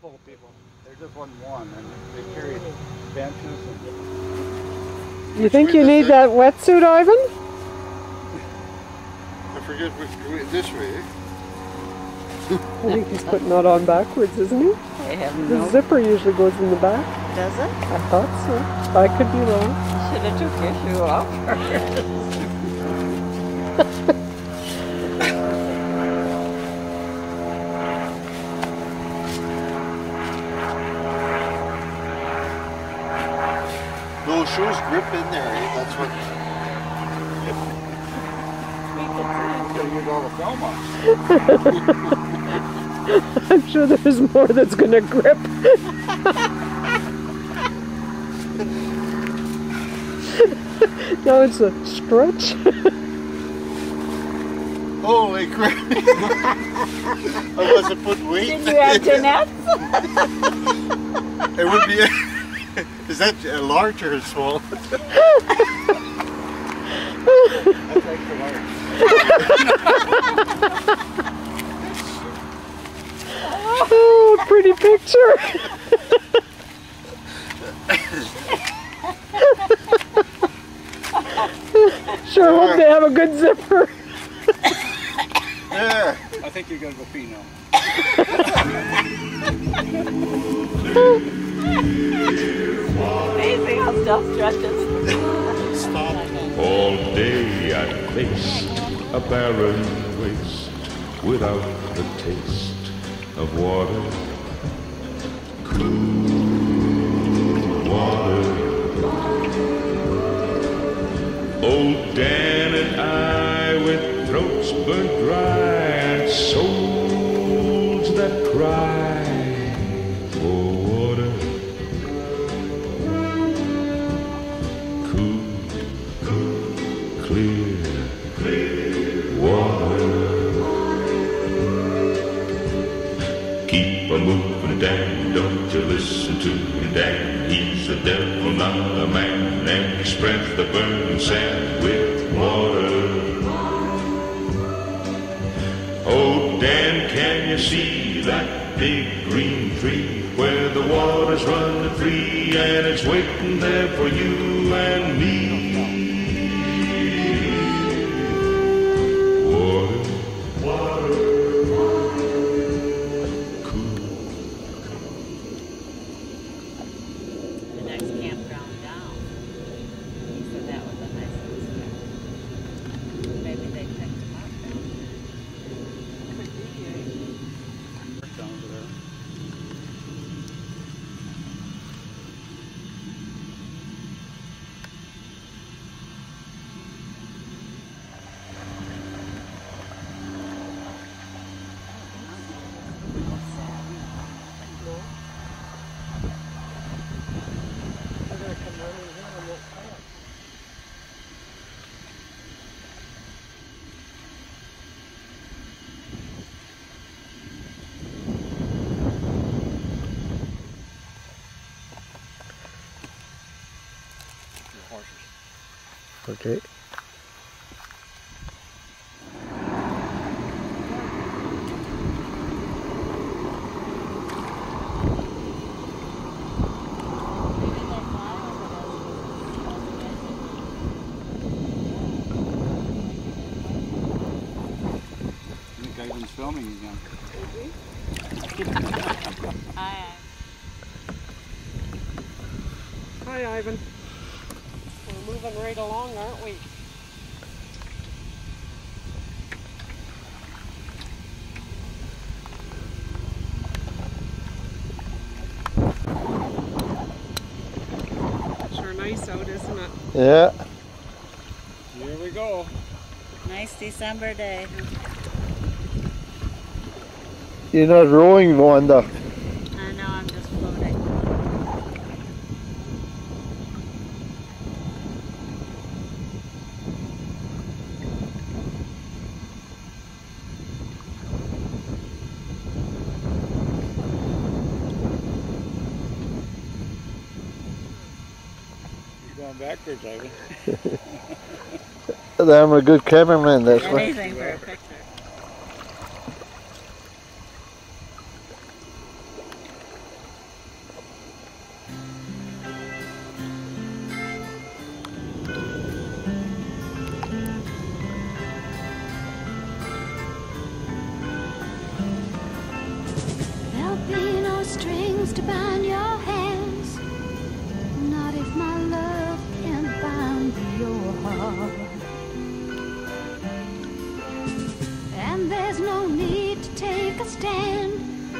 full of people. There just wasn't one, and they carried benches and You think you need it- that wetsuit, Ivan? I forget which way, this way. eh? I think he's putting that on backwards, isn't he? I have The no. zipper usually goes in the back. Does it? I thought so. I could be wrong. Should have took your shoe off shoes grip in there. eh? That's what. gotta use all the film on. I'm sure there's more that's gonna grip. no, it's a stretch. Holy crap! I must have put weight. Did you have Jeanette? It would be. Is that a large or a small? That's extra large. oh, pretty picture. sure hope they have a good zipper. Yeah. I think you're gonna go pee now. Stuff stretches. All day I faced a barren waste without the taste of water. Cool water. Old Dan and I with throats burnt dry and souls that cry A devil, not a man, and he spreads the burning sand with water. Oh, Dan, can you see that big green tree where the water's running free and it's waiting there for you and me? Horses. Okay. Ivan's filming again. Hi. Hi, Ivan. We're moving right along, aren't we? Sure nice out, isn't it? Yeah. Here we go. Nice December day. You're not rowing, Wanda. going backwards, Ivan. I'm a good cameraman, this way for a picture. strings to bind.